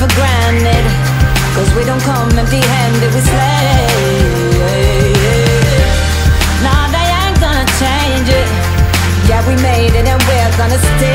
for granted. Cause we don't come empty handed, we slay. Nah, they ain't gonna change it. Yeah, we made it and we're gonna stay.